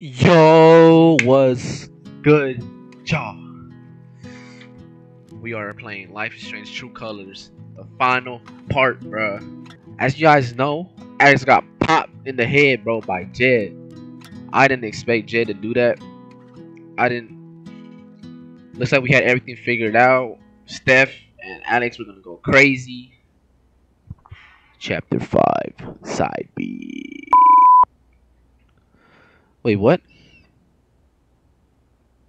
Yo, was good, y'all? We are playing Life is Strange True Colors, the final part, bruh. As you guys know, Alex got popped in the head, bro, by Jed. I didn't expect Jed to do that. I didn't. Looks like we had everything figured out. Steph and Alex were gonna go crazy. Chapter 5, Side B. Wait, what?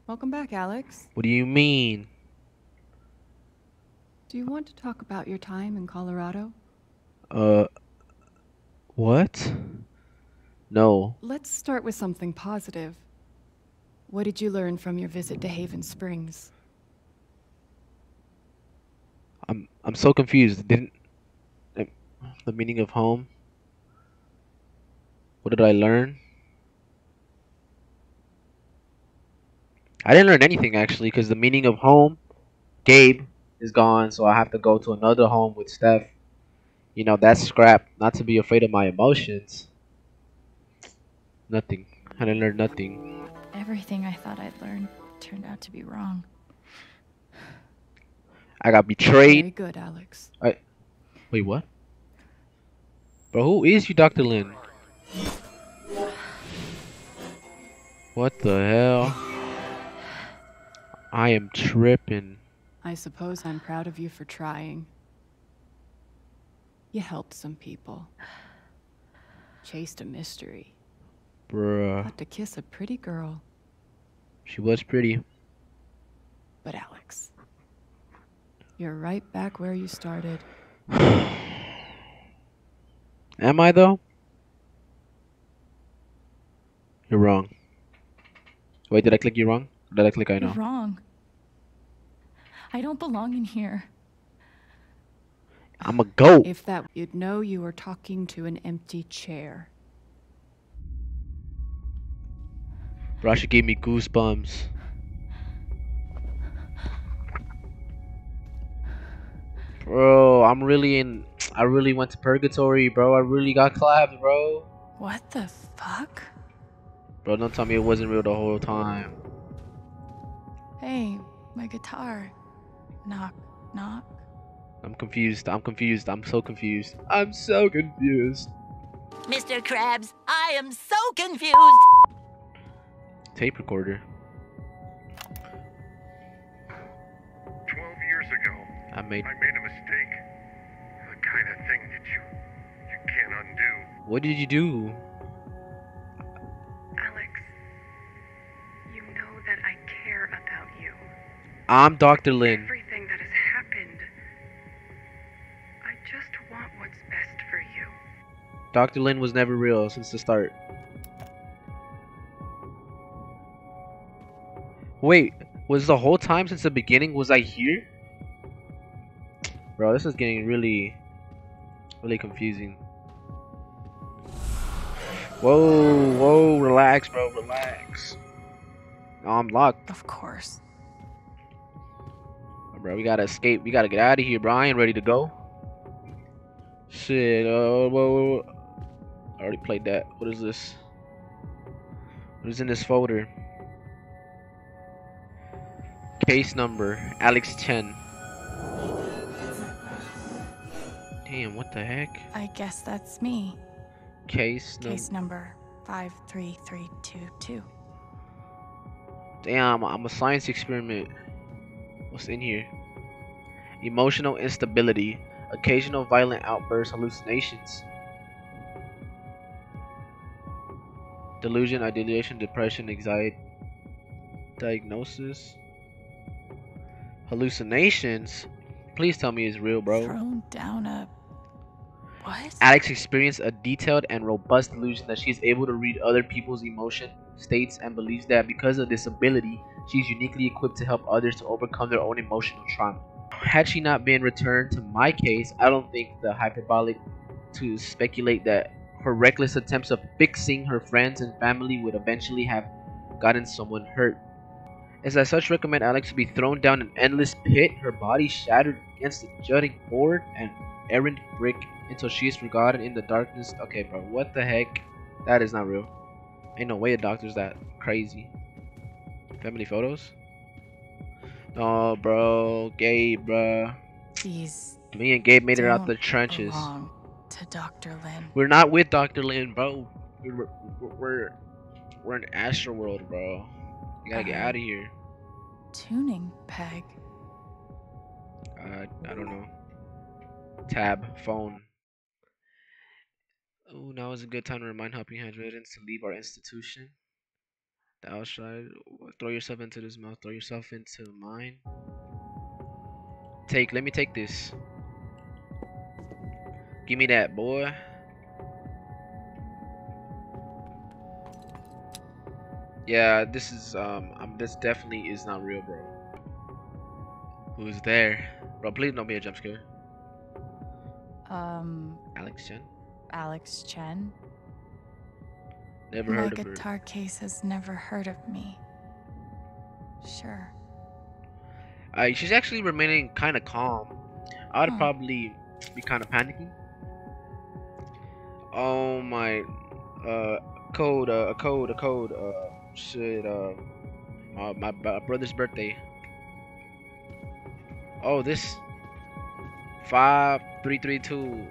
Welcome back, Alex. What do you mean? Do you want to talk about your time in Colorado? Uh, what? No. Let's start with something positive. What did you learn from your visit to Haven Springs? I'm I'm so confused. Didn't the meaning of home? What did I learn? I didn't learn anything actually, because the meaning of home, Gabe is gone, so I have to go to another home with Steph. You know, that's scrap. Not to be afraid of my emotions. Nothing. I didn't learn nothing. Everything I thought I'd learn turned out to be wrong. I got betrayed. Very good, Alex. Wait, what? Bro, who is you, Dr. Lin? What the hell? I am tripping. I suppose I'm proud of you for trying. You helped some people. Chased a mystery. Bruh. Got to kiss a pretty girl. She was pretty. But Alex, you're right back where you started. Am I, though? You're wrong. Wait, did I click you wrong? Or did I click You're know? wrong. I don't belong in here. I'm a goat. If that, you'd know you were talking to an empty chair. Bro, she gave me goosebumps. Bro, I'm really in. I really went to purgatory, bro. I really got clapped, bro. What the fuck? Bro, don't tell me it wasn't real the whole time. Hey, my guitar. Knock, knock. I'm confused. I'm confused. I'm so confused. I'm so confused. Mr. Krabs, I am so confused. Tape recorder. 12 years ago, I made. I made a mistake. The kind of thing that you you can't undo. What did you do? I'm Dr. Lin. Everything that has happened. I just want what's best for you. Dr. Lin was never real since the start. Wait, was the whole time since the beginning was I here? Bro, this is getting really, really confusing. Whoa, whoa, relax, bro, relax. No, I'm locked, Of course. Bro. We gotta escape. We gotta get out of here, bro. I ain't ready to go. Shit, uh, whoa, whoa, whoa. I already played that. What is this? What is in this folder? Case number Alex 10. Damn, what the heck? I guess that's me. Case number. Case number 53322. Damn, I'm a science experiment. What's in here? Emotional instability, occasional violent outbursts, hallucinations. Delusion, ideation, depression, anxiety. Diagnosis. Hallucinations? Please tell me it's real, bro. Thrown down a. What? Alex experienced a detailed and robust delusion that she is able to read other people's emotion states and believes that because of this ability, she is uniquely equipped to help others to overcome their own emotional trauma. Had she not been returned to my case, I don't think the hyperbolic to speculate that her reckless attempts of fixing her friends and family would eventually have gotten someone hurt. As I such recommend Alex to be thrown down an endless pit, her body shattered against the jutting board and errant brick until she is forgotten in the darkness. Okay, bro, what the heck? That is not real. Ain't no way a doctor's that crazy. Family photos? No, bro. Gabe, bro. These Me and Gabe made it out the trenches. to Dr. Lin. We're not with Dr. Lin, bro. We're we're we're, we're in Astro World, bro. You gotta get out of here. Tuning peg. Uh, I don't know. Tab phone. Oh, now is a good time to remind helping handmaidens to leave our institution. The outside, throw yourself into this mouth. Throw yourself into mine. Take. Let me take this. Give me that, boy. Yeah, this is um, um, this definitely is not real, bro. Who's there? Bro, please don't be a jump scare. Um, Alex Chen? Alex Chen. Never My heard of her. guitar case has never heard of me. Sure. Uh, she's actually remaining kind of calm. I'd Hmm. probably be kind of panicking. Oh my, uh, code, uh, a code, a code, uh, shit, uh, my, my, my brother's birthday. Oh, this 5332,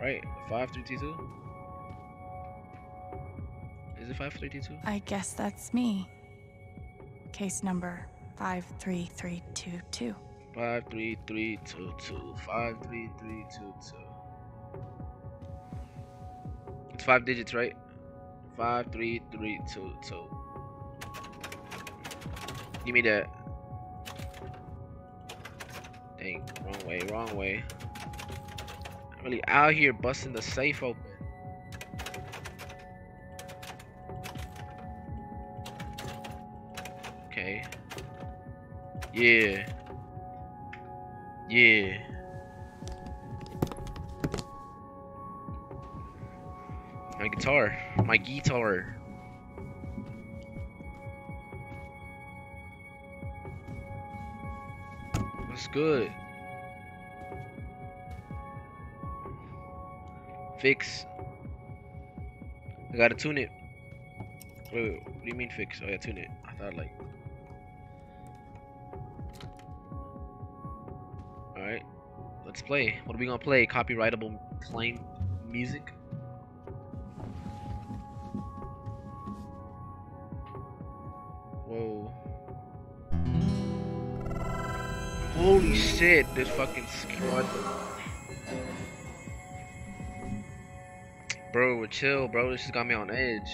right? 5332? Is it 5332? I guess that's me. Case number 53322. 53322. 53322. It's five digits, right? 53322. Give me that. Dang, wrong way, wrong way. I'm really out here busting the safe open. Okay. Yeah. Yeah. My guitar. My guitar. Good? Fix. I gotta tune it. Wait, wait, what do you mean fix? Oh yeah, tune it. I thought like. Alright, let's play. What are we gonna play? Copyrightable plain music? Holy shit, this fucking squad. Bro, chill, bro. This just got me on edge.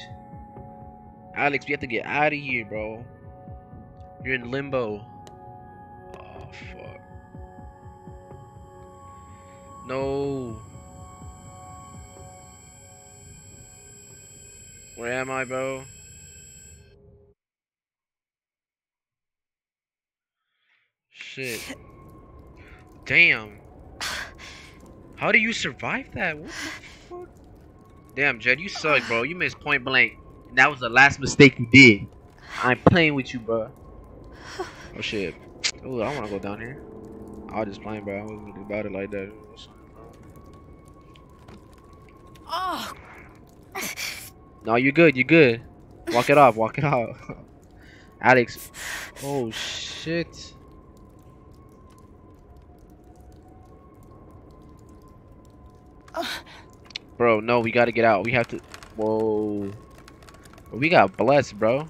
Alex, we have to get out of here, bro. You're in limbo. Oh, fuck. No. Where am I, bro? Shit. Damn. How do you survive that? What the fuck? Damn, Jed, you suck, bro. You missed point blank. And that was the last mistake you did. I ain't playing with you, bro. Oh shit. Oh, I wanna go down here. I was just playing, bro. I wasn't about it like that. Oh! No, you're good. You're good. Walk it off. Walk it off. Alex. Oh shit. Bro, no, we gotta get out. We have to. Whoa. We got blessed, bro.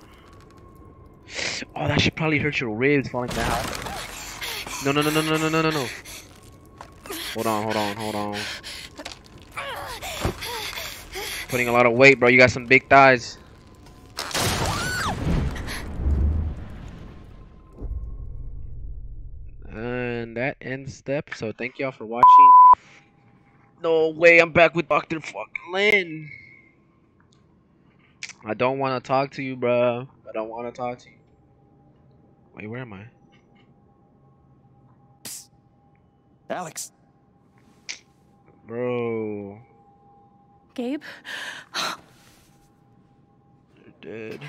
Oh, that should probably hurt your ribs falling down. No, no, no, no, no, no, no, no, no. Hold on, hold on, hold on. Putting a lot of weight, bro. You got some big thighs. And that ends the episode. Thank y'all for watching. No way, I'm back with Dr. fucking Lin. I don't want to talk to you, bro. I don't want to talk to you. Wait, where am I? Alex, Bro, Gabe? you're dead.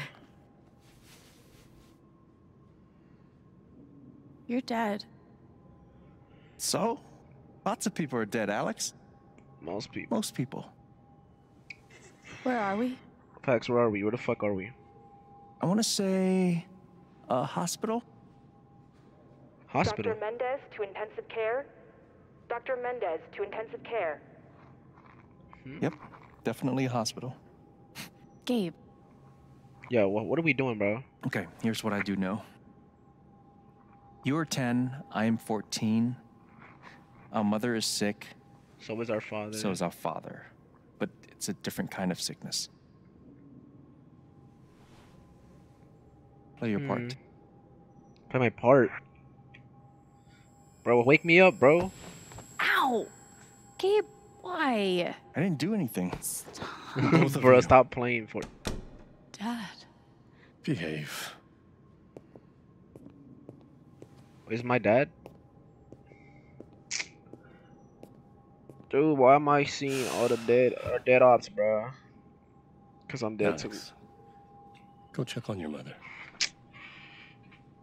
You're dead. so? Lots of people are dead, Alex. Most people. Most people. Where are we? Pax, where are we? Where the fuck are we? I want to say a hospital. Hospital. Dr. Mendez to intensive care. Dr. Mendez to intensive care. Hmm? Yep, definitely a hospital. Gabe, Yeah, what, what are we doing, bro? Okay, here's what I do know. You are 10, I am 14. Our mother is sick, So is our father. so is our father. But it's a different kind of sickness. Play your part. Hmm. Play my part. Bro, wake me up, bro. ow! Gabe, why? I didn't do anything. Both of bro, stop playing for. Dad. Behave. Is my dad? Dude, why am I seeing all the dead uh, dead ops, bro? Cause I'm dead too. Go check on your mother.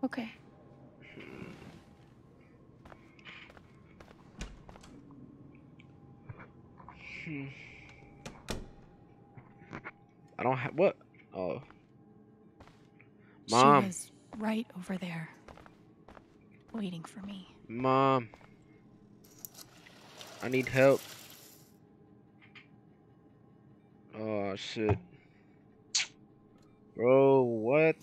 Okay. Hmm. I don't have what? Oh, Mom. She was right over there, waiting for me. mom. I need help. Oh shit. Bro, what?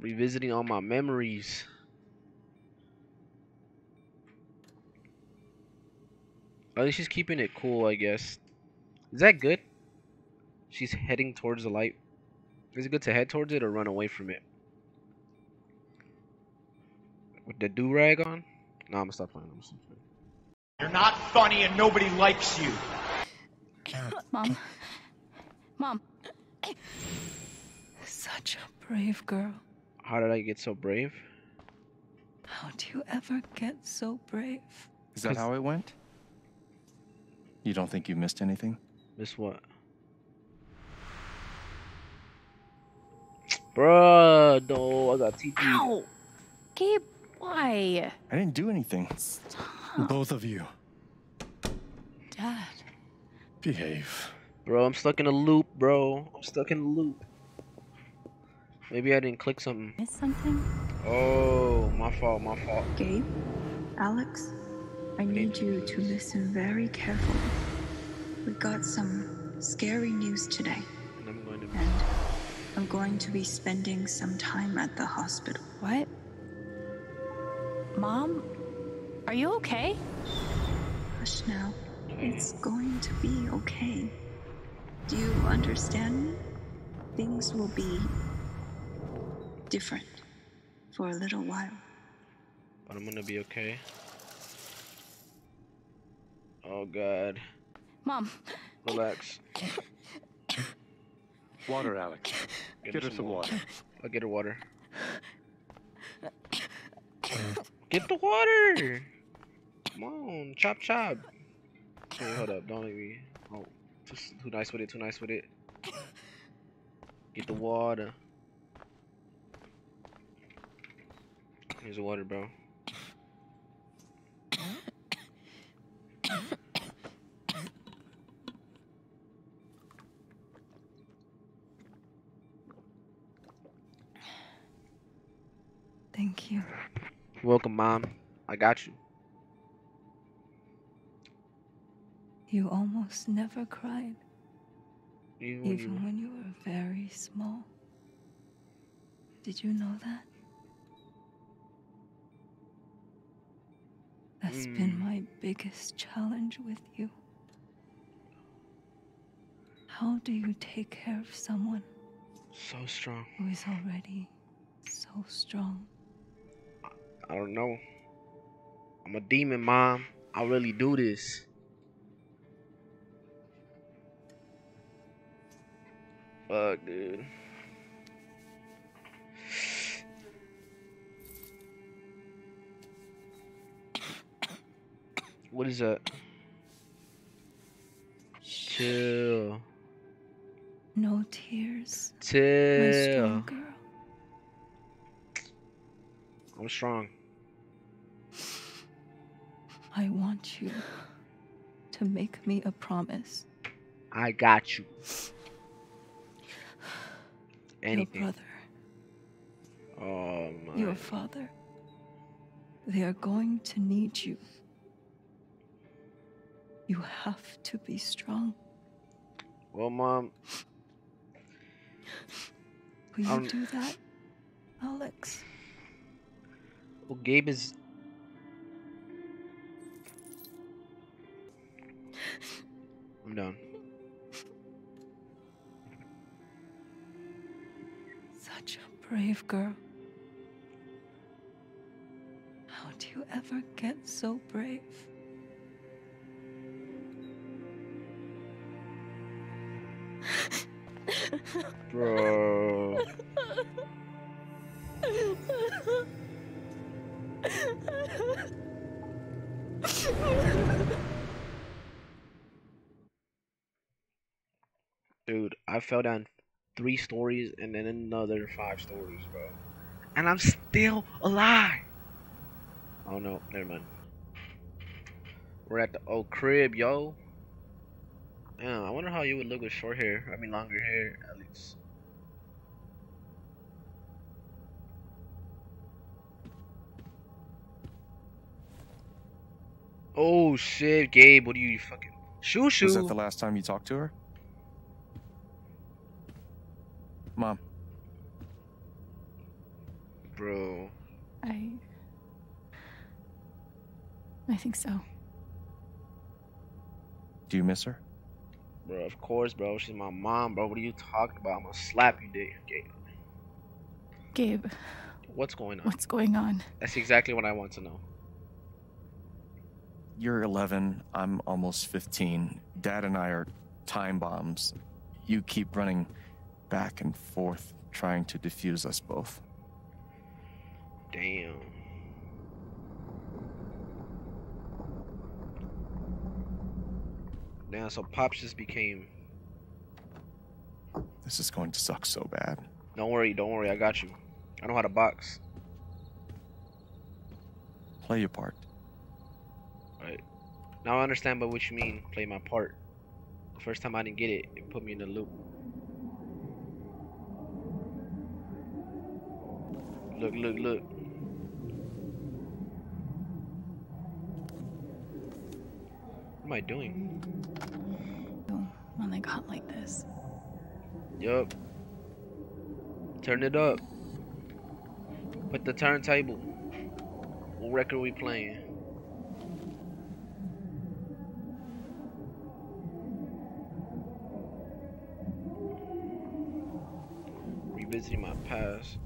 Revisiting all my memories. At least she's keeping it cool, I guess. Is that good? She's heading towards the light. Is it good to head towards it or run away from it? With the do rag on? Nah, I'm gonna stop playing. I'm gonna stop playing. You're not funny and nobody likes you. Mom. Mom. Such a brave girl. How did I get so brave? How do you ever get so brave? Is that how it went? You don't think you missed anything? Miss what? Bruh, no, I got TP. Ow! Gabe, why? I didn't do anything. Stop. Both of you. Dad. Behave. Bro, I'm stuck in a loop, bro. I'm stuck in a loop. Maybe I didn't click something. Miss something? Oh, my fault, my fault. Gabe? Alex? I need you to listen very carefully. We got some scary news today, And I'm going to and I'm going to be spending some time at the hospital. What? Mom? Are you okay? Hush now. It's going to be okay. Do you understand me? Things will be different for a little while. But I'm gonna be okay. Oh god. Mom. Relax. Water, Alex. Get, Get her some water. I'll get her water. Get the water! Come on, chop chop. Hold up, don't let me. Oh, too, too nice with it, too nice with it. Get the water. Here's the water, bro. Thank you. You're welcome, mom. I got you. You almost never cried, Even when even you- when you were very small. Did you know that? That's been Mm. my biggest challenge with you. How do you take care of someone so strong. who is already so strong? I don't know. I'm a demon, mom. I really do this. Fuck, dude. What is that? Chill. No tears, my Chill. strong girl. I'm strong. I want you to make me a promise. I got you. Anything. Your brother, Oh my. your father. They are going to need you. You have to be strong. Well, mom. Will you Um, do that, Alex? Well, Gabe is. I'm done. Such a brave girl. How do you ever get so brave? Bro. Dude, I fell down three stories and then another five stories, bro. And I'm still alive. Oh no, never mind. We're at the old crib, yo. Yeah, I wonder how you would look with short hair. I mean, longer hair, at least. Oh shit, Gabe, what do you fucking shoo shoo? Was that the last time you talked to her? Mom, Bro, I. I think so. do you miss her? bro, of course, bro. She's my mom, bro. What are you talking about? I'm gonna slap you, dude. Gabe. Gabe, What's going on? what's going on? That's exactly what I want to know. You're 11, I'm almost 15. Dad and I are time bombs. You keep running back and forth, trying to defuse us both. Damn. Damn, so Pops just became. This is going to suck so bad. Don't worry, don't worry, I got you. I know how to box. Play your part. Right. Now I understand by what you mean, play my part. The first time I didn't get it, it put me in the loop. Look, look, look. What am I doing? When they got like this. Yup. Turn it up. Put the turntable. What record we playing? Revisiting my past.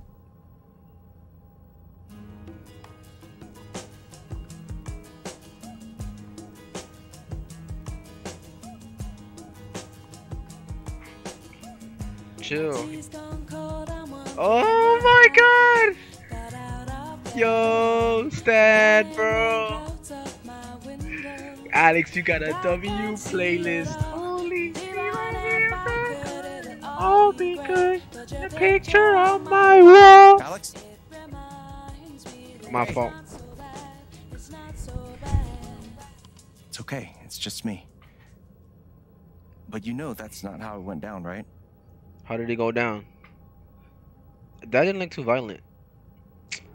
Chill. Oh my god! Yo, Stan, bro. Alex, you got a W playlist. Holy Oh, because picture on my wall. Alex? My fault. It's okay, it's just me. But you know that's not how it went down, right? How did it go down? That didn't look too violent.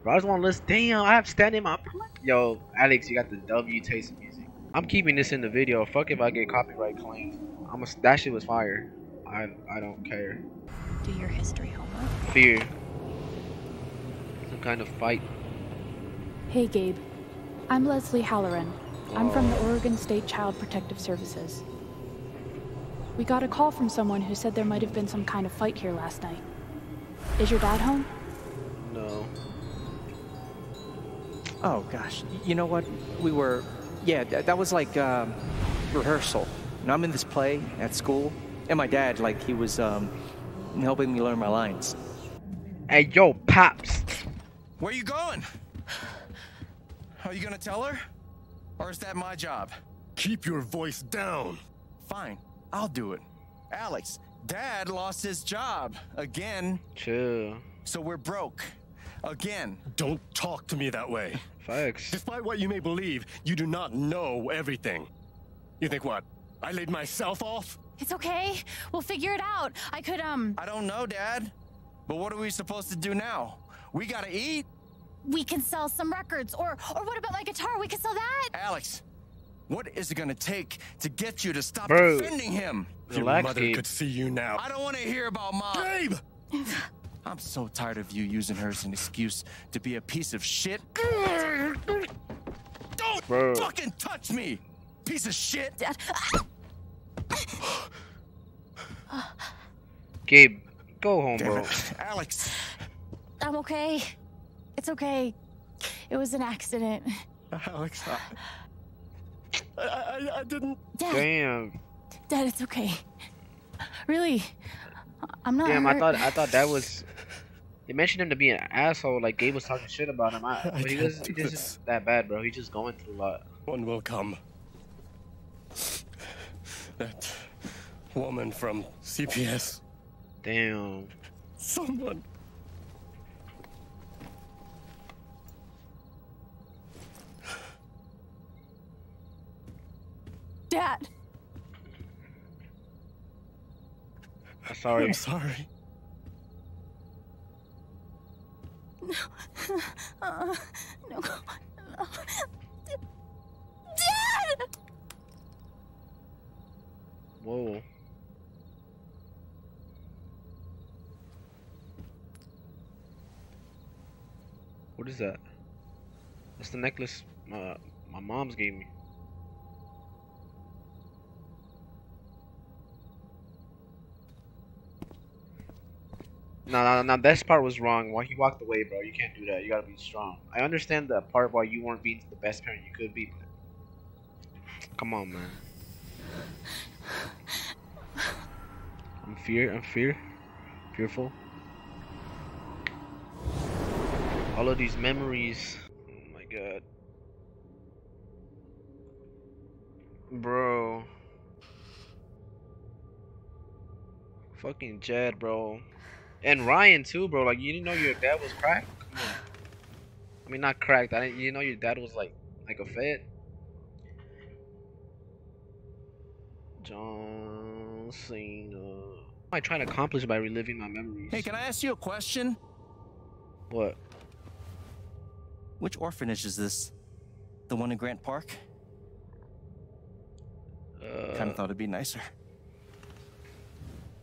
Bro, I just want to listen. Damn, I have Stan in my. Yo, Alex, you got the W taste of music. I'm keeping this in the video. Fuck if I get copyright claimed. I'm a, that shit was fire. I I don't care. Do your history homework. Fear. Some kind of fight. Hey, Gabe. I'm Leslie Halloran. I'm from the Oh. Oregon State Child Protective Services. We got a call from someone who said there might have been some kind of fight here last night. Is your dad home? No. Oh gosh, you know what? We were, yeah, th- that was like um, rehearsal. And I'm in this play at school, and my dad, like, he was um, helping me learn my lines. Hey, yo, pops. Where you going? Are you gonna tell her? Or is that my job? Keep your voice down. Fine, I'll do it. Alex, Dad lost his job again. Chill. So we're broke. Again. Don't talk to me that way. Facts. Despite what you may believe, you do not know everything. You think what? I laid myself off? It's okay. We'll figure it out. I could, um. I don't know, Dad. But what are we supposed to do now? We gotta eat. We can sell some records. Or, or what about my guitar? We can sell that. Alex, what is it gonna take to get you to stop Bro. defending him? Your Relax, mother Gabe. could see you now. I don't want to hear about mom. Gabe! I'm so tired of you using her as an excuse to be a piece of shit. Don't Bro. fucking touch me, piece of shit. Dad. Gabe, go home, Damn bro. it. Alex, I'm okay. It's okay. It was an accident. Alex, I, I, I, I didn't. Dad, Damn. Dad, it's okay. Really, I'm not. Damn, I thought I thought that was. They mentioned him to be an asshole, like Gabe was talking shit about him. I, I but he can't was do he just this. isn't that bad, bro. He's just going through a lot. One will come. That woman from CPS. Damn. Someone. Dad. I'm sorry. I'm sorry. Uh, no. no. Dad! Whoa. What is that? That's the necklace uh, my mom's gave me. No, no, no, this part was wrong. Why he walked away, bro. You can't do that. You gotta be strong. I understand the part why you weren't being the best parent you could be, but come on, man. I'm fear. I'm fear. Fearful. All of these memories. Oh my god. Bro. Fucking Jed, bro. And Ryan too, bro. Like you didn't know your dad was cracked. Come on. I mean, not cracked. I didn't. You didn't know your dad was like, like a fed. John Cena. What am I trying to accomplish by reliving my memories? hey, can I ask you a question? What? Which orphanage is this? The one in Grant Park? Uh, Kind of thought it'd be nicer.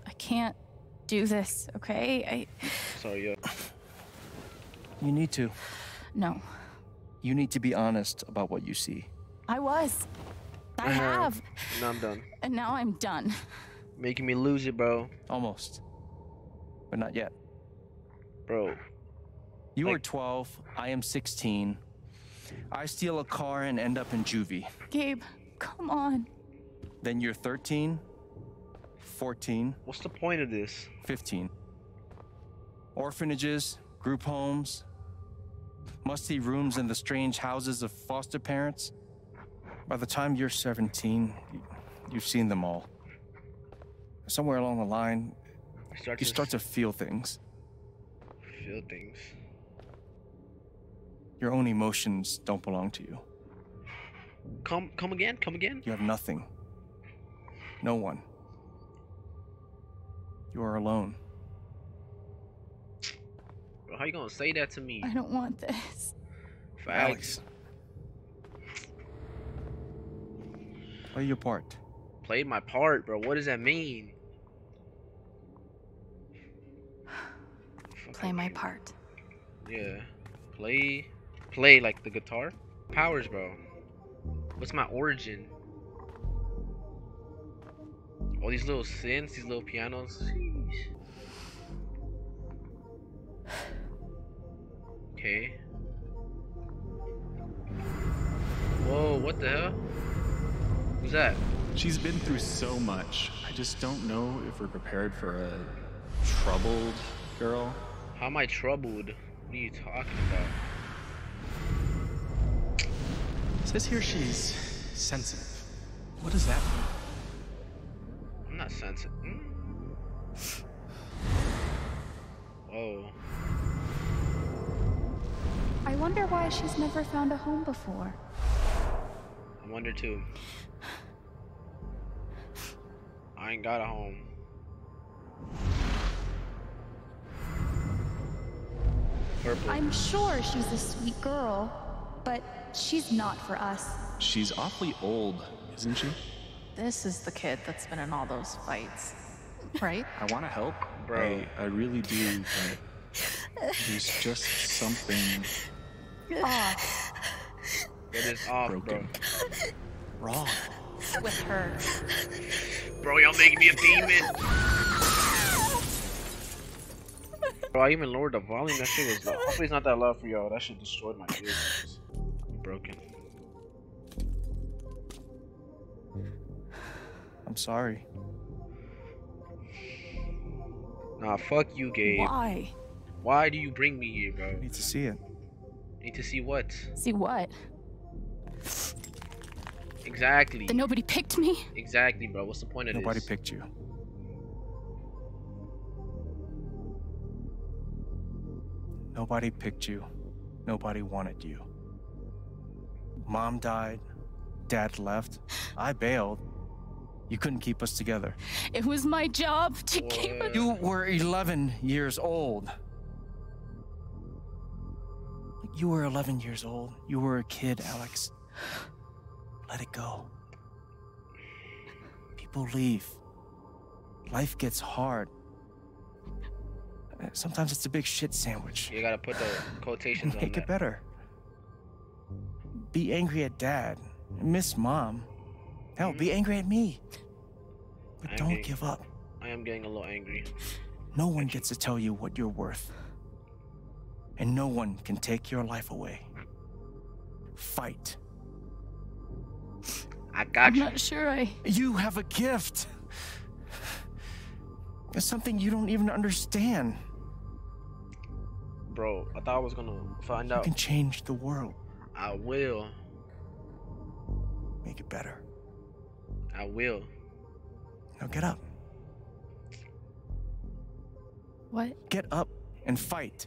I can't do this, okay? I. Sorry, yo. You need to. No. You need to be honest about what you see. I was. I Uh-huh. have. Now I'm done. And now I'm done. Making me lose it, bro. Almost. But not yet. Bro. You are 12. I am 16. I steal a car and end up in juvie. Gabe, come on. Then you're 13, 14, What's the point of this? 15. Orphanages, group homes, musty rooms in the strange houses of foster parents. By the time you're 17, you've seen them all. Somewhere along the line, Start you to start to feel things. feel things. Your own emotions don't belong to you. Come, come again. Come again. You have nothing. No one. You are alone. Bro, how you gonna say that to me? I don't want this. Facts. Play your part. Played my part, bro. What does that mean? Play my part. Yeah. Play, play like the guitar. Powers, bro. What's my origin? All these little synths, these little pianos. Okay. Whoa, what the hell? Who's that? She's been through so much. I just don't know if we're prepared for a troubled girl. How am I troubled? What are you talking about? Says here she's sensitive. What does that mean? I'm not sensitive. Hmm? Whoa. I wonder why she's never found a home before. I wonder too. I I ain't got a home. Purple. I'm sure she's a sweet girl, but she's not for us. She's awfully old, isn't she? This is the kid that's been in all those fights, right? I want to help, Bro. I, I really do, but there's just something Off It is off, broken. Wrong. with her. bro. Bro, y'all making me a demon. Bro, I even lowered the volume. That shit was low. Hopefully it's not that loud for y'all. That shit destroyed my ears. I'm broken. I'm sorry. Nah, fuck you, Gabe. Why? Why do you bring me here, bro? Need to see it. Need to see what? See what? Exactly. That nobody picked me? Exactly, bro. What's the point of Nobody this? picked you. Nobody picked you. Nobody wanted you. Mom died. Dad left. I bailed. You couldn't keep us together. It was my job to keep it. You were 11 years old. You were 11 years old. You were a kid, Alex. Let it go. People leave. Life gets hard. Uh, Sometimes it's a big shit sandwich. You gotta put the quotations on Make that. it better. Be angry at dad. Miss mom. Hell, be hmm? angry at me. But I'm don't getting- give up. I am getting a little angry. No one gets to tell you what you're worth. And no one can take your life away. Fight. I got I'm you. not sure I. You have a gift. It's something you don't even understand. Bro, I thought I was gonna find You out. can change the world. I will. Make it better. I will. Now get up. What? Get up and fight.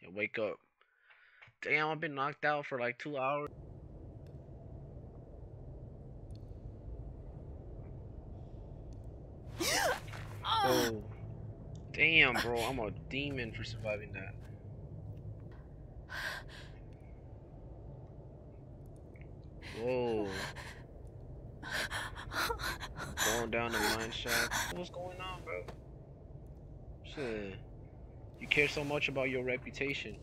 Yeah, wake up. Damn, I've been knocked out for like two hours. Ah! Oh. Damn, bro. I'm a demon for surviving that. Whoa. Going down the mine shaft. What's going on, bro? Shit. You care so much about your reputation.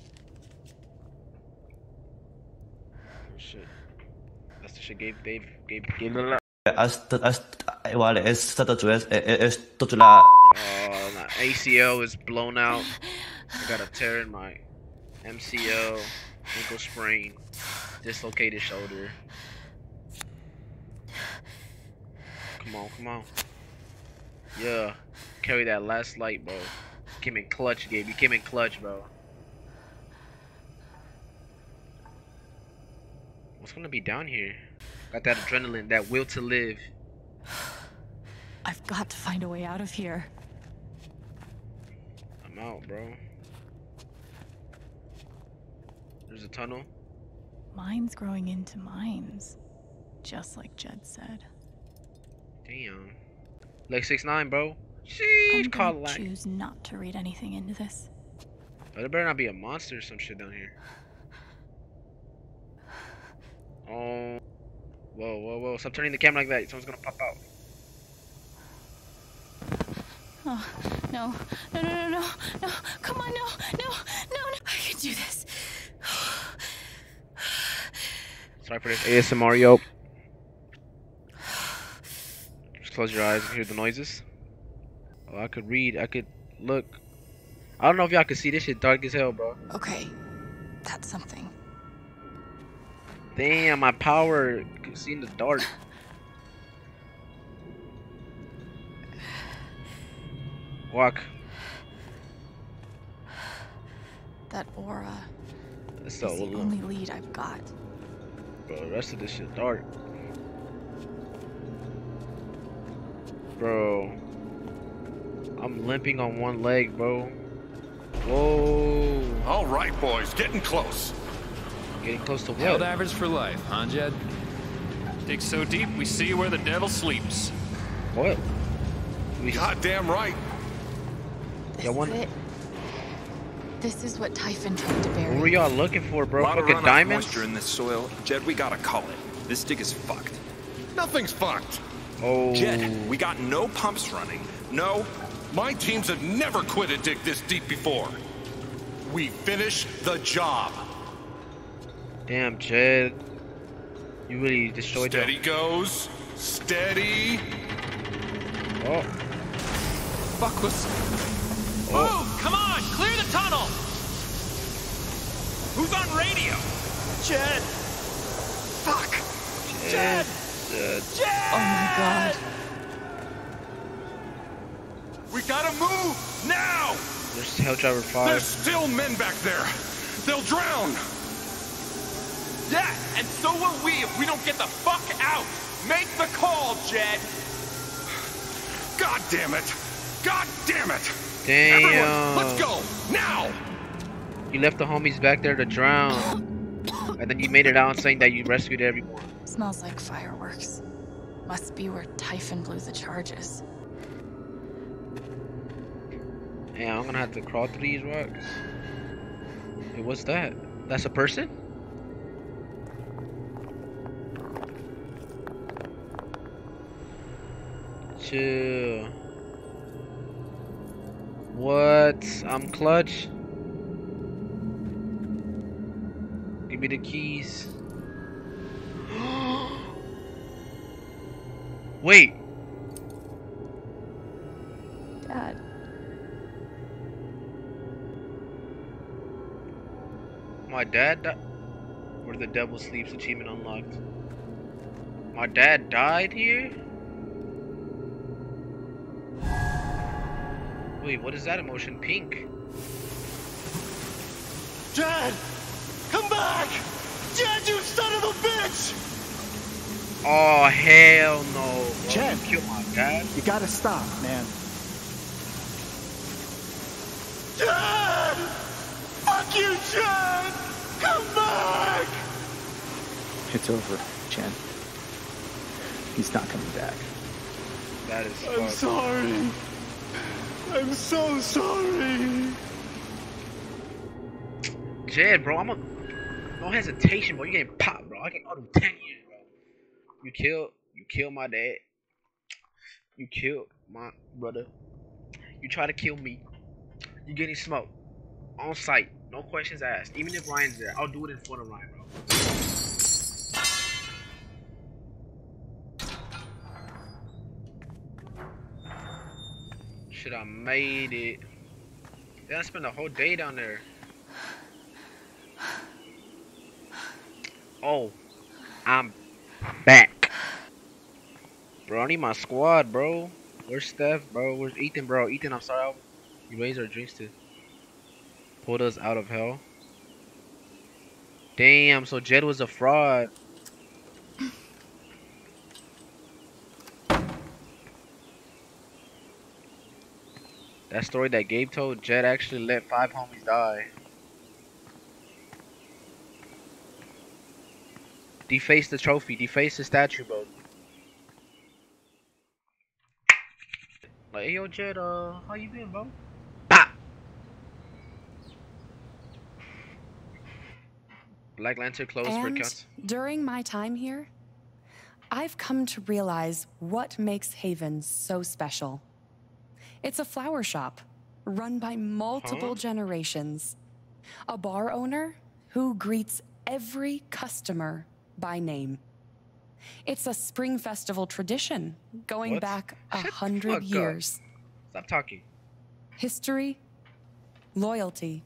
Oh, shit. That's the shit Gabe, Dave, Gabe, Gabe. Esto, esto, vale, esto, es, esto, la... Oh, my ACL is blown out. I got a tear in my MCL, ankle sprain, dislocated shoulder. Come on, come on. Yeah, carry that last light, bro. Came in clutch, Gabe. You came in clutch, bro. What's gonna be down here? Got that adrenaline, that will to live. I've got to find a way out of here. I'm out, bro. There's a tunnel. Mines growing into mines, just like Jed said. Damn. Like six nine, bro. I'm call gonna choose not to read anything into this. But there better not be a monster or some shit down here. Oh. Whoa, whoa, whoa. Stop turning the camera like that. Someone's gonna pop out. Oh, no. No, no, no, no. No. Come on, no. No. No, no. I can do this. Oh. Sorry for this ASMR, yo. Just close your eyes and hear the noises. Oh, I could read. I could look. I don't know if y'all can see this shit dark as hell, bro. Okay, that's something. Damn, my power can see in the dark. Walk. That aura That's is the the only lead I've got. Bro, the rest of this shit dark. Bro. I'm limping on one leg, bro. Whoa. All right, boys, getting close. Getting close to what? Held average for life, huh, Jed? Dig so deep, we see where the devil sleeps. What? Goddamn right. This Y'all want- is it. This is what Typhon tried to bury. What were y'all looking for, bro? lot of Fucking runoff diamonds? moisture in this soil. Jed, we gotta call it. This dig is fucked. Nothing's fucked. Oh. Jed, we got no pumps running. No. My teams have never quit a dig this deep before. We finish the job. Damn, Jed. You really destroyed Steady goes. Steady. Oh. Fuck was. Oh. Move! Come on! Clear the tunnel! Who's on radio? Jed! Fuck! Jed! Jed. Oh my god. We gotta move! Now! There's Helldiver 5. There's still men back there! They'll drown! Yeah, and so will we if we don't get the fuck out! Make the call, Jed! God damn it! God damn it! Damn. Everyone, let's go! Now! You left the homies back there to drown. and then you made it out saying that you rescued everyone. Smells like fireworks. Must be where Typhon blew the charges. Yeah, I'm gonna have to crawl through these rocks. Hey, what's that? That's a person? Chill. What? I'm clutch. Give me the keys. Wait. Dad. My dad di- Where the devil sleeps achievement unlocked. My dad died here? Wait, what is that emotion? Pink. Dad! Come back! Dad, you son of a bitch! Oh hell no. Chad. You my dad. You gotta stop, man. Dad! Fuck you, Chad! Come back! It's over, Chen. He's not coming back. That is I'm sorry. I'm so sorry. Jed, bro, I'm a no hesitation, bro. You getting popped, bro. I can go to ten years, bro. You killed you killed my dad. You killed my brother. You try to kill me. You getting smoked. On sight. No questions asked. Even if Ryan's there, I'll do it in front of Ryan, bro. Should I made it? Then I spent a whole day down there. Oh, I'm back. Bro, I need my squad, bro. Where's Steph, bro? Where's Ethan, bro? Ethan, I'm sorry. You raised our drinks to pulled us out of hell. Damn, so Jed was a fraud. That story that Gabe told, Jed actually let five homies die. Deface the trophy, deface the statue, bro. Like, hey, yo, Jed, uh, how you been, bro? Black Lantern closed for And accounts. during my time here, I've come to realize what makes Haven so special. It's a flower shop run by multiple Huh? generations, a bar owner who greets every customer by name. It's a spring festival tradition going What? back a hundred up. years. Stop talking. History, loyalty,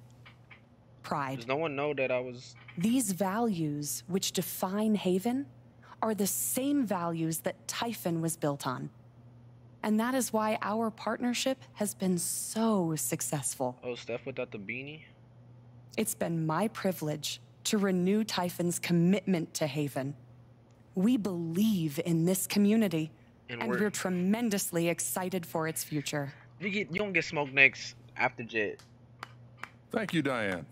pride. Does no one know that I was These values, which define Haven, are the same values that Typhon was built on. And that is why our partnership has been so successful. Oh, Steph without the beanie? It's been my privilege to renew Typhon's commitment to Haven. We believe in this community, And and, we're- we're tremendously excited for its future. You get you don't get smoked next after Jed. Thank you, Diane.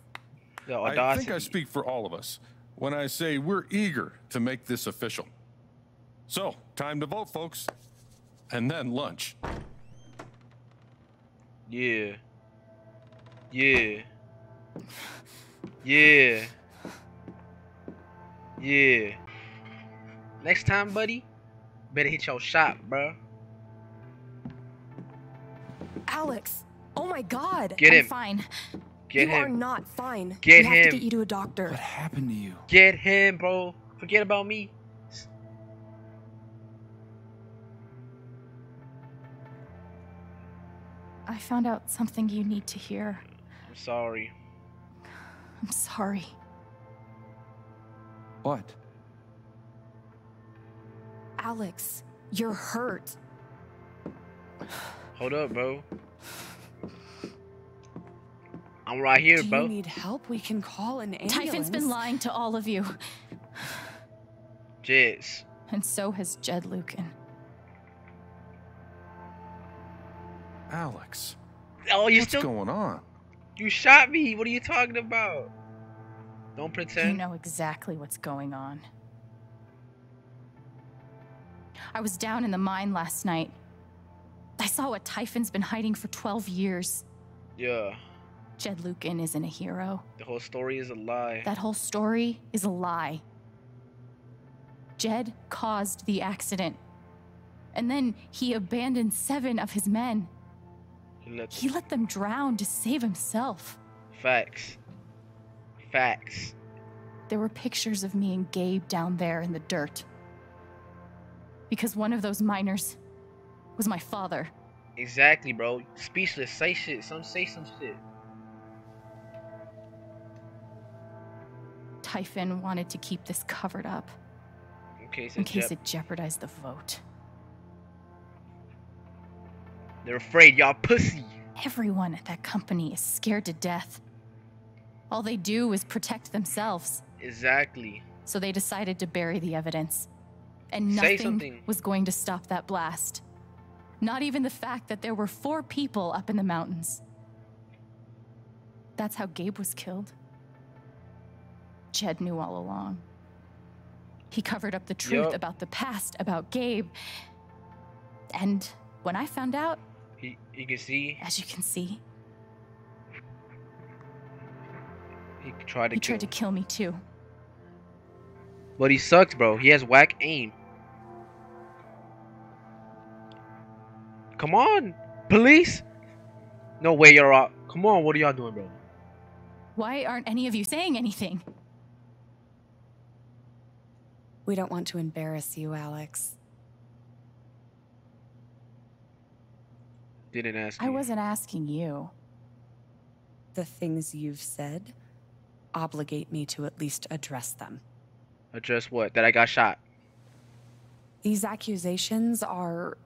The I think I speak for all of us when I say we're eager to make this official. So, time to vote, folks. And then lunch. Yeah. Yeah. Yeah. Yeah. Next time, buddy, better hit your shot, bro. Alex! Oh my god! Get I'm him. fine. Get you are not fine. Get we have to get you to a doctor. What happened to you? Get him, bro. Forget about me. I found out something you need to hear. I'm sorry. I'm sorry. What? Alex, you're hurt. Hold up, bro. I'm right here, Do bro. you need help? We can call an ambulance. Typhon's been lying to all of you. Jizz. And so has Jed Lucan. Alex. Oh, you What's still going on? You shot me. What are you talking about? Don't pretend. You know exactly what's going on. I was down in the mine last night. I saw what Typhon's been hiding for 12 years. Yeah. Jed Lucan isn't a hero. The whole story is a lie. That whole story is a lie. Jed caused the accident. And then he abandoned seven of his men. He let He let them drown to save himself. Facts. Facts. There were pictures of me and Gabe down there in the dirt. Because one of those miners was my father. Exactly, bro. Speechless. Say shit. Some say some shit. Typhon wanted to keep this covered up In case, in case jep- it jeopardized the vote. They're afraid y'all pussy. Everyone at that company is scared to death. All they do is protect themselves. Exactly. So they decided to bury the evidence. And nothing was going to stop that blast. Not even the fact that there were four people up in the mountains. That's how Gabe was killed. Jed knew all along. He covered up the truth Yup. about the past, about Gabe. And when I found out, you can see as you can see, he tried to he kill. tried to kill me too. But he sucks, bro. He has whack aim. Come on, police. No way, you're out. Come on, what are y'all doing, bro? Why aren't any of you saying anything? We don't want to embarrass you, Alex. Didn't ask. I wasn't asking you. The things you've said obligate me to at least address them. Address what? That I got shot. These accusations are.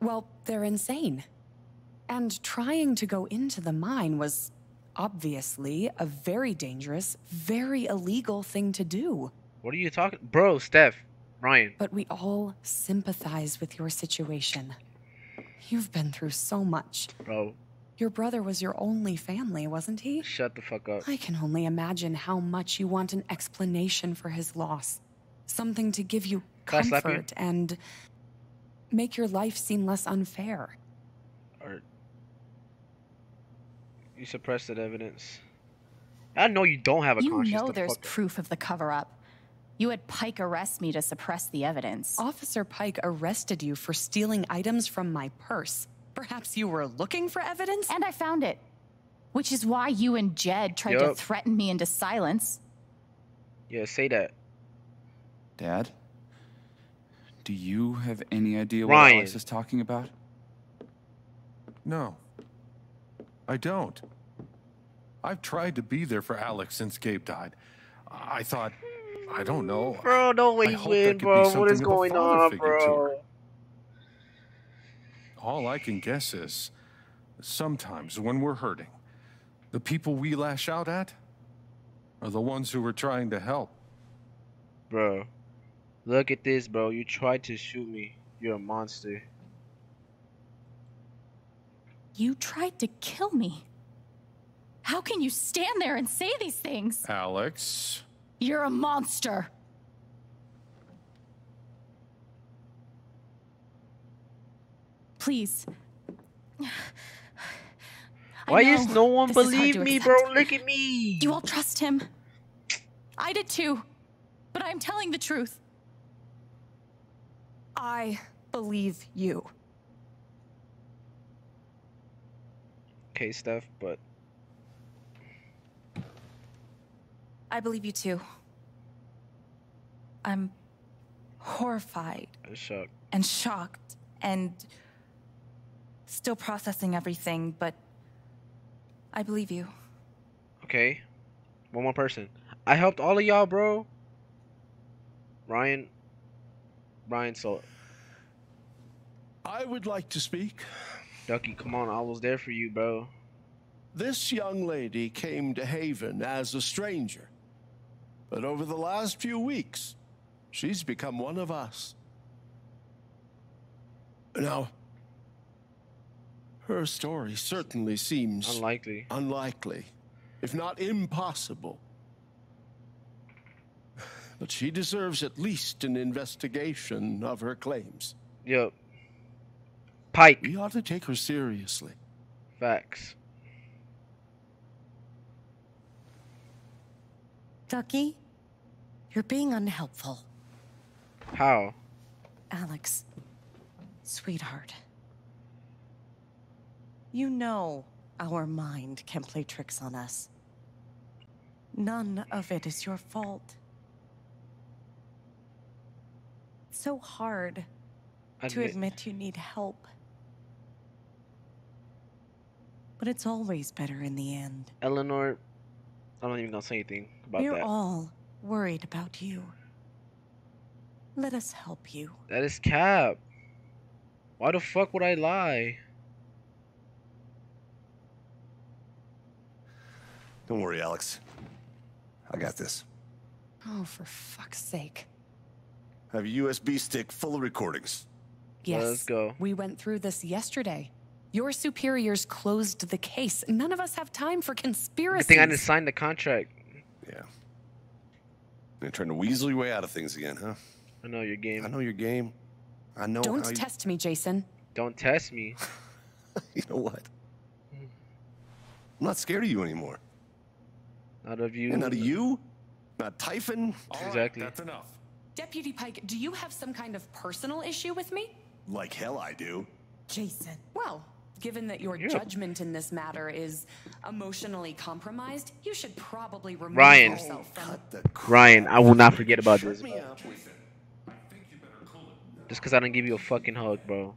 Well, they're insane. And trying to go into the mine was obviously a very dangerous, very illegal thing to do. What are you talking, bro? Steph, Ryan. But we all sympathize with your situation. You've been through so much. Bro, Your brother was your only family, wasn't he? shut the fuck up. I can only imagine how much you want an explanation for his loss. Something to give you Can you? comfort and make your life seem less unfair. Or you suppressed that evidence. I know you don't have a You conscience. know the there's proof of the cover up. You had Pike arrest me to suppress the evidence. Officer Pike arrested you for stealing items from my purse. Perhaps you were looking for evidence? And I found it. Which is why you and Jed tried to threaten me into silence. Yeah, say that. Dad? Do you have any idea what Ryan. Alex is talking about? No. I don't. I've tried to be there for Alex since Gabe died. I thought, I don't know. Bro, don't I hope win, could be bro. What something of a going father on, figure to bro? her. All I can guess is, sometimes when we're hurting, the people we lash out at are the ones who we're trying to help. Bro, look at this, bro. You tried to shoot me. You're a monster. You tried to kill me. How can you stand there and say these things? Alex, you're a monster. Please. Why is no one believe me, bro? Look at me. You all trust him. I did too. But I'm telling the truth. I believe you. Okay, Steph, but I believe you too. I'm horrified I'm shocked. and shocked and still processing everything, but I believe you. Okay. One more person. I helped all of y'all, bro. Ryan. Ryan, so I would like to speak. Duckie, come on. I was there for you, bro. This young lady came to Haven as a stranger. But over the last few weeks, she's become one of us. Now, her story certainly seems Unlikely. unlikely, if not impossible. But she deserves at least an investigation of her claims. Yep. Pike. We ought to take her seriously. Facts. Duckie, you're being unhelpful. How? Alex, sweetheart. You know our mind can play tricks on us. None of it is your fault. It's so hard to Admit- admit you need help. But it's always better in the end. Eleanor. I'm not even gonna say anything about We're that. all worried about you. Let us help you. That is cap. Why the fuck would I lie? Don't worry, Alex. I got this. Oh, for fuck's sake. I have a USB stick full of recordings. Yes. Let's go. We went through this yesterday. Your superiors closed the case. None of us have time for Good conspiracies. thing I didn't sign the contract. Yeah. You're trying to weasel your way out of things again, huh? I know your game. I know your game. I know Don't how you... test me, Jason. Don't test me. You know what? I'm not scared of you anymore. Not of you. And not of you. Not Typhon. Exactly. That's enough. Deputy Pike, do you have some kind of personal issue with me? Like hell I do. Jason. Well, given that your Yeah. judgment in this matter is emotionally compromised, you should probably remove Ryan. yourself from. Ryan, I will not forget about this. bro. Just because I didn't give you a fucking hug, bro.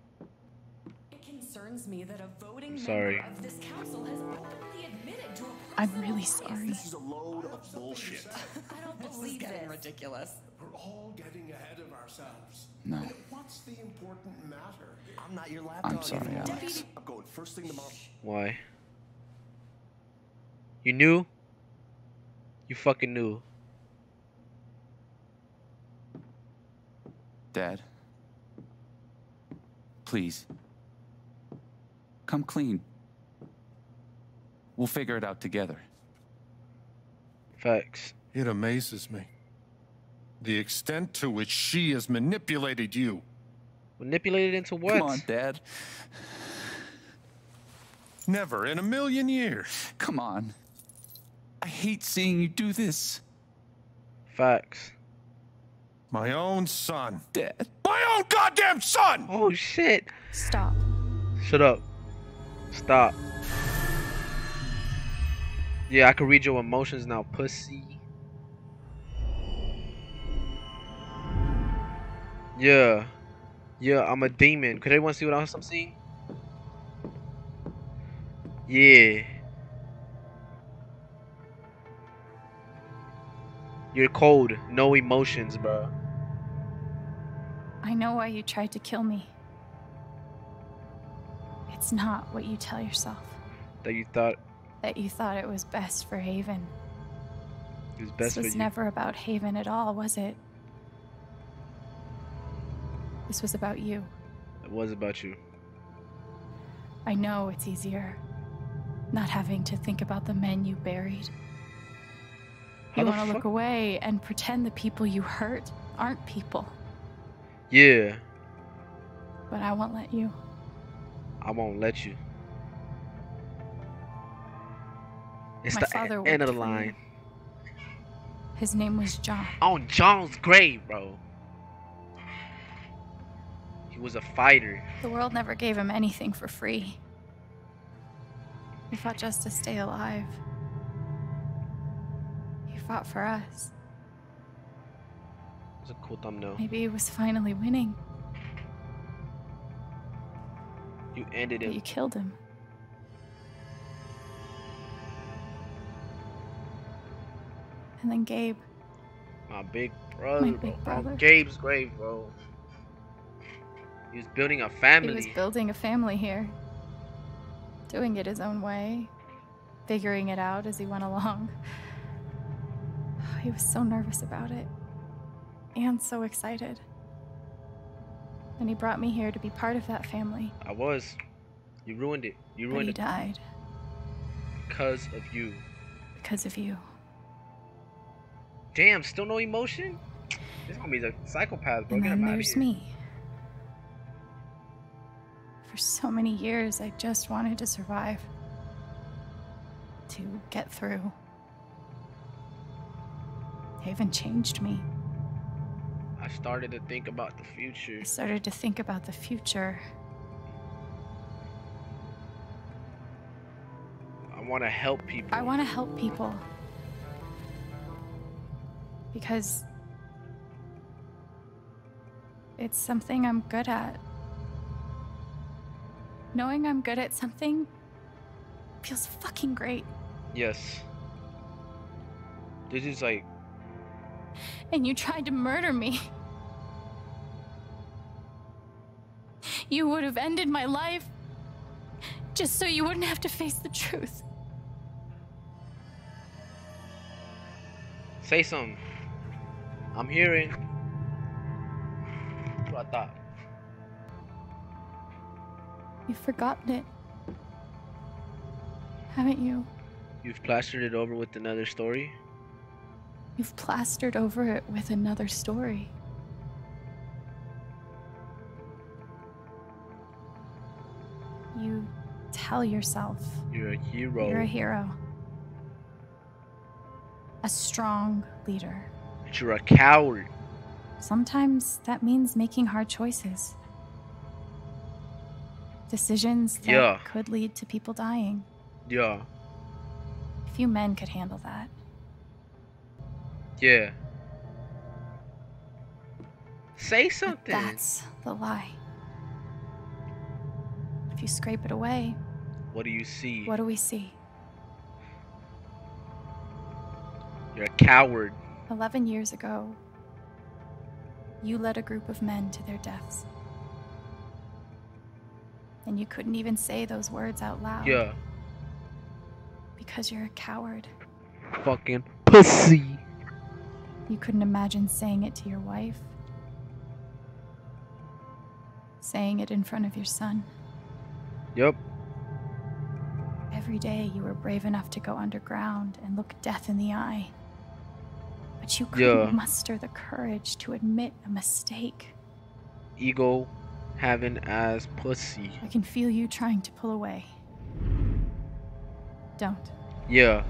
It concerns me that a voting Sorry. member of this council has openly admitted to a I'm really sorry. This is a load of bullshit. I don't believe this. ridiculous. We're all getting ahead of ourselves. No. What's the important matter? I'm not your lapdog I'm sorry, anymore. Alex. I'm going first thing tomorrow. Why? You knew? You fucking knew. Dad. Please. Come clean. We'll figure it out together. Facts. It amazes me. The extent to which she has manipulated you. Manipulated into what? Come on, Dad. Never in a million years. Come on. I hate seeing you do this. Facts. My own son. Dad. My own goddamn son! Oh shit. Stop. Shut up. Stop. Yeah, I can read your emotions now, pussy. Yeah. Yeah, I'm a demon. Could everyone see what else I'm seeing? Yeah. You're cold. No emotions, bro. I know why you tried to kill me. It's not what you tell yourself. That you thought That you thought it was best for Haven. it was best this was you. never about Haven at all, was it? This was about you. It was about you. I know it's easier not having to think about the men you buried. How you want to look away and pretend the people you hurt aren't people, Yeah. but I won't let you. I won't let you. It's My the father end of the worked for you. line. His name was John. On John's grave, bro. Was a fighter. The world never gave him anything for free. He fought just to stay alive. He fought for us. It's a cool thumbnail. Maybe he was finally winning, You ended but it. you killed him. And then Gabe, My big brother, My big brother. Gabe's grave, bro. He was building a family. he was building a family here. Doing it his own way, figuring it out as he went along. He was so nervous about it, and so excited. And he brought me here to be part of that family. I was. You ruined it. You But ruined he it died because of you. because of you. Damn, still no emotion? This gonna be the psychopath, bro. And Get him out of there's here. me. For so many years, I just wanted to survive. To get through. Haven changed me. I started to think about the future. I started to think about the future. I want to help people. I want to help people. Because it's something I'm good at. Knowing I'm good at something feels fucking great. Yes. This is like And you tried to murder me. You would have ended my life just so you wouldn't have to face the truth. say something. I'm hearing. That's what I thought. You've forgotten it. Haven't you? You've plastered it over with another story. You've plastered over it with another story. You tell yourself You're a hero. you're a hero, a strong leader. But you're a coward. Sometimes that means making hard choices. Decisions that Yeah. could lead to people dying. Yeah. Few men could handle that. Yeah. Say But something. that's the lie. If you scrape it away, What do you see? what do we see? You're a coward. 11 years ago, you led a group of men to their deaths. And you couldn't even say those words out loud. Yeah. Because you're a coward. Fucking pussy. You couldn't imagine saying it to your wife. Saying it in front of your son. Yep. Every day you were brave enough to go underground and look death in the eye. But you couldn't Yeah. muster the courage to admit a mistake. Ego having ass pussy. I can feel you trying to pull away. Don't. Yeah.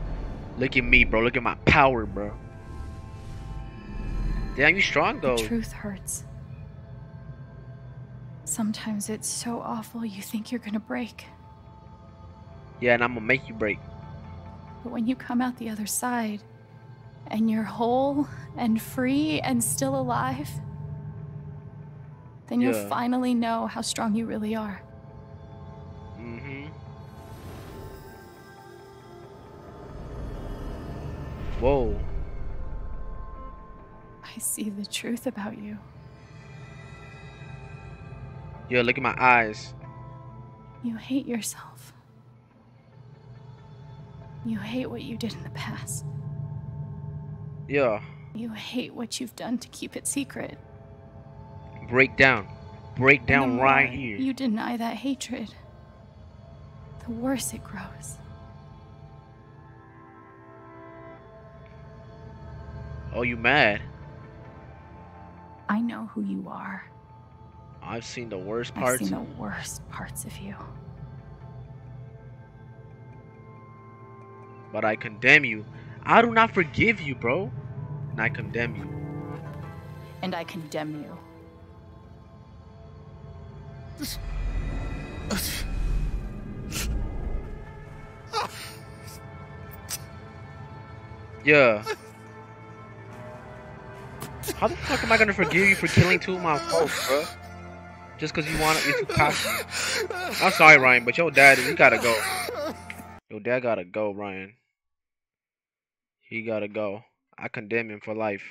Look at me, bro. Look at my power, bro. Damn, you strong though. The truth hurts. Sometimes it's so awful you think you're gonna break. Yeah, and I'm gonna make you break. But when you come out the other side and you're whole and free and still alive, then you'll finally know how strong you really are. Mm-hmm. Whoa. I see the truth about you. Yeah, look at my eyes. You hate yourself. You hate what you did in the past. Yeah. You hate what you've done to keep it secret break down. Break down right here. You deny that hatred, the worse it grows. Oh, you mad? I know who you are. I've seen the worst parts. I've seen the worst parts of you. But I condemn you. I do not forgive you, bro. And I condemn you. And I condemn you. Yeah. How the fuck am I gonna forgive you for killing two of my folks, bro? Just cause you want to, cocky. I'm sorry, Ryan, but your dad, he gotta go. Your dad gotta go, Ryan. He gotta go. I condemn him for life.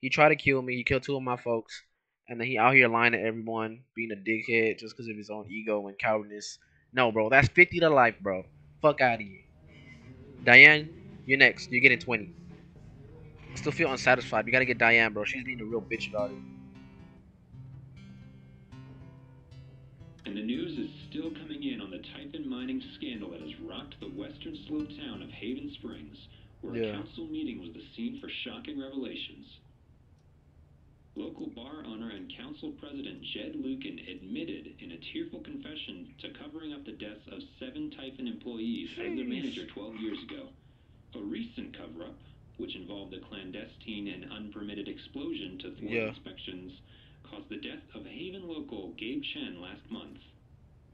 He tried to kill me. He killed two of my folks, and then he out here lying to everyone, being a dickhead just because of his own ego and cowardness. No, bro, that's 50 to life, bro. Fuck out of here. Diane, you're next. You're getting 20. Still feel unsatisfied. We gotta get Diane, bro. She's being a real bitch about it. And the news is still coming in on the Typhon mining scandal that has rocked the western slope town of Haven Springs, where Yeah. a council meeting was the scene for shocking revelations. Local bar owner and council president Jed Lucan admitted in a tearful confession to covering up the deaths of seven Typhon employees and their manager 12 years ago. A recent cover up, which involved a clandestine and unpermitted explosion to thwart Yeah. inspections, caused the death of Haven local Gabe Chen last month.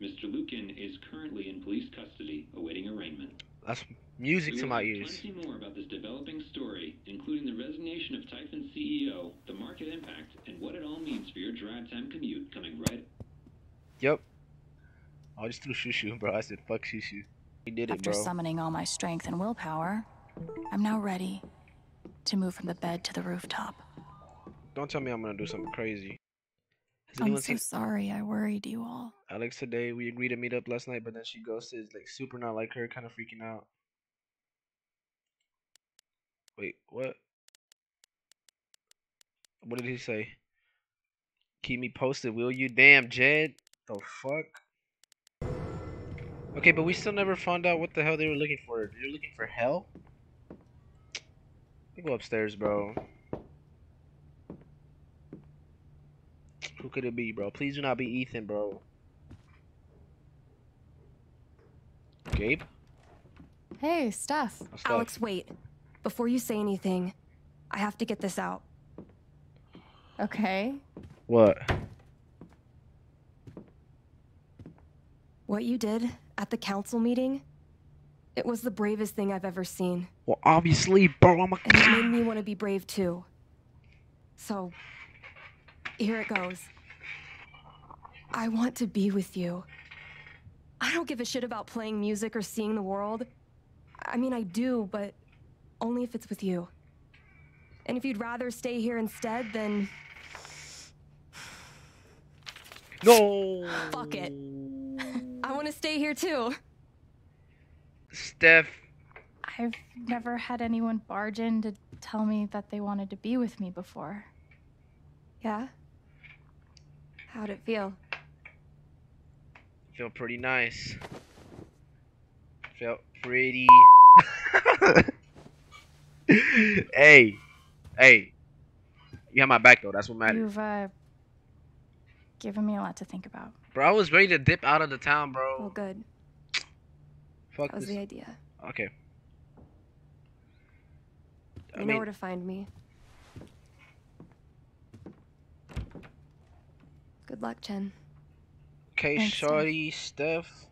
Mr. Lucan is currently in police custody, awaiting arraignment. That's music We to will my have ears. Plenty more about this developing story, including the resignation of Typhon CEO, the market impact, and what it all means for your drive time commute coming right Yep. I just threw shoo shoo, bro. I said fuck shoo shoo. He did it, bro. After summoning all my strength and willpower, I'm now ready to move from the bed to the rooftop. Don't tell me I'm gonna do something crazy. Has I'm anyone so seen sorry I worried you all. Alex today? We agreed to meet up last night, but then she ghosted. Like super not like her, kind of freaking out. Wait, what? What did he say? Keep me posted, will you? Damn, Jed. The fuck? Okay, but we still never found out what the hell they were looking for. They're looking for hell? Let me go upstairs, bro. Who could it be, bro? Please do not be Ethan, bro. Gabe? Hey, Steph. Steph. Alex, wait. Before you say anything, I have to get this out. Okay. What? What you did at the council meeting, it was the bravest thing I've ever seen. Well, obviously, bro. I'm a. And it made me want to be brave too. So, here it goes. I want to be with you. I don't give a shit about playing music or seeing the world. I mean, I do, but only if it's with you. And if you'd rather stay here instead, then No. fuck it. I want to stay here too. Steph. I've never had anyone barge in to tell me that they wanted to be with me before. Yeah? How'd it feel? Felt pretty nice. Felt pretty. hey, hey. You have my back though. That's what matters. You've uh, given me a lot to think about. Bro, I was ready to dip out of the town, bro. Well, good. Fuck That was this. the idea. Okay. I You know mean- where to find me. Good luck, Chen. Okay, Thanks, Steph. shorty, Steph.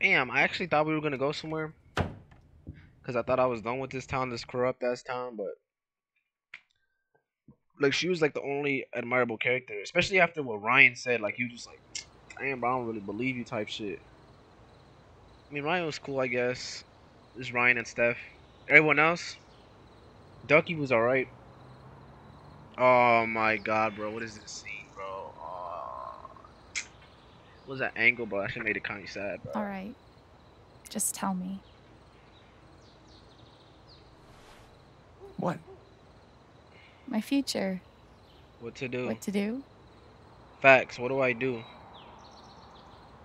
Damn, I actually thought we were gonna go somewhere. Cause I thought I was done with this town, this corrupt ass town, but like she was like the only admirable character, especially after what Ryan said. Like he was just like, damn, bro, I don't really believe you type shit. I mean, Ryan was cool, I guess. This Ryan and Steph. Everyone else, Duckie was alright. Oh my god, bro, what is this scene, was that angle, bro? That shit made it kind of sad, bro. All right. Just tell me. What? My future. What to do? What to do? Facts. What do I do?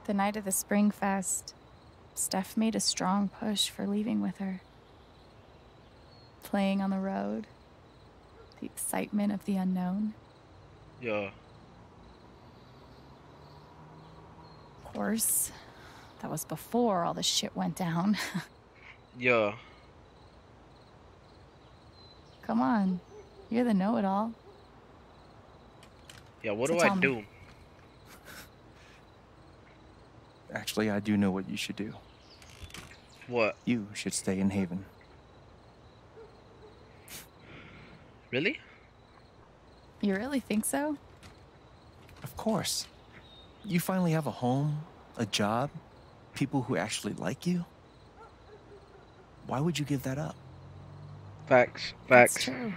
The night of the Spring Fest, Steph made a strong push for leaving with her. Playing on the road, the excitement of the unknown. Yeah. Course, That was before all the shit went down. Yeah. Come on. You're the know it all. Yeah, what So do I tell me. do? Actually, I do know what you should do. What? You should stay in Haven. Really? You really think so? Of course. You finally have a home, a job, people who actually like you. Why would you give that up? Facts. Facts. true.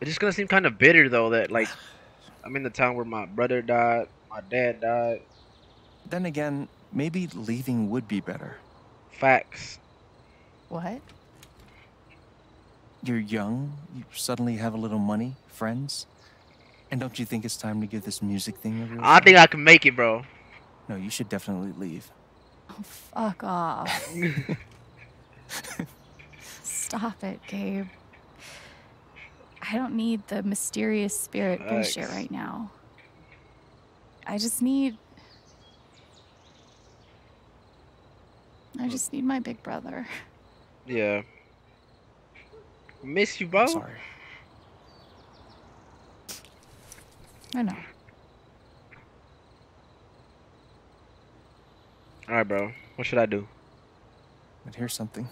It's just gonna seem kind of bitter though that like I'm in the town where my brother died, my dad died. Then again, maybe leaving would be better. Facts. What? You're young, you suddenly have a little money, friends. And don't you think it's time to give this music thing a real I think I can make it, bro. No, you should definitely leave. Oh, fuck off. Stop it, Gabe. I don't need the mysterious spirit bullshit right now. I just need. I just need my big brother. Yeah. Miss you, bro. Sorry. I know. All right, bro. What should I do? But here's something.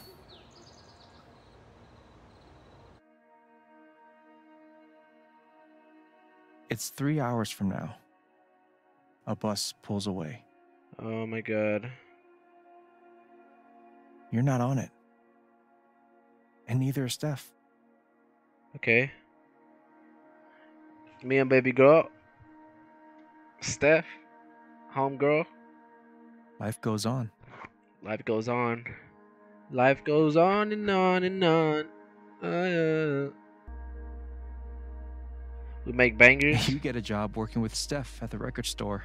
It's three hours from now. A bus pulls away. Oh my god. You're not on it. And neither is Steph. Okay. Me and baby girl. Steph. Homegirl. Life goes on. Life goes on. Life goes on and on and on. Uh, we make bangers. You get a job working with Steph at the record store.